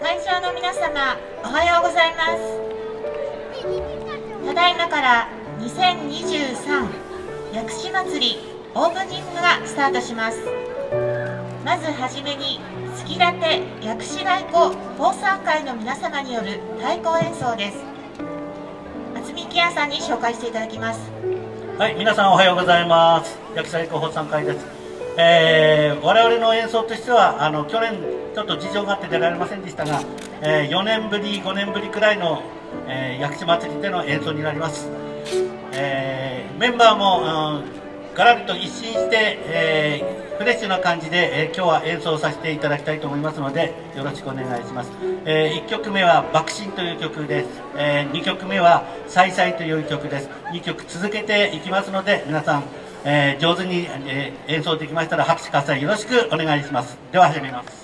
会場の皆様おはようございますただいまから2023薬師祭りオープニングがスタートしますまずはじめに月立薬師太鼓奉賛会の皆様による太鼓演奏です渥美木屋さんに紹介していただきますはい、皆さんおはようございます。薬師太鼓奉賛会です。えー、我々の演奏としては、あの去年ちょっと事情があって出られませんでしたが、えー、4年ぶり、5年ぶりくらいの、えー、薬師祭りでの演奏になります。えー、メンバーも、うん、ガラリと一新して、えー、フレッシュな感じで、え、今日は演奏させていただきたいと思いますので、よろしくお願いします。え、1曲目は爆心という曲です。え、2曲目は再々という曲です。2曲続けていきますので、皆さん、えー、上手に、えー、演奏できましたら拍手喝采よろしくお願いします。では始めます。「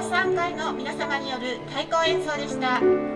産会の皆様による太鼓演奏でした。